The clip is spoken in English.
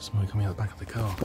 Smoke coming out the back of the car.